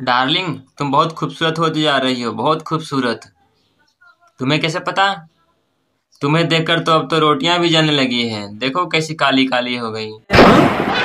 Darling, तुम बहुत खूबसूरत होती जा रही हो, बहुत खूबसूरत। तुम्हें कैसे पता? तुम्हें देखकर तो अब तो रोटियाँ भी जलने लगी हैं। देखो कैसी काली काली हो गई। हाँ?